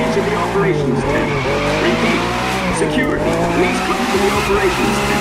each of the operations tent. Repeat, security, please come to the operations tent.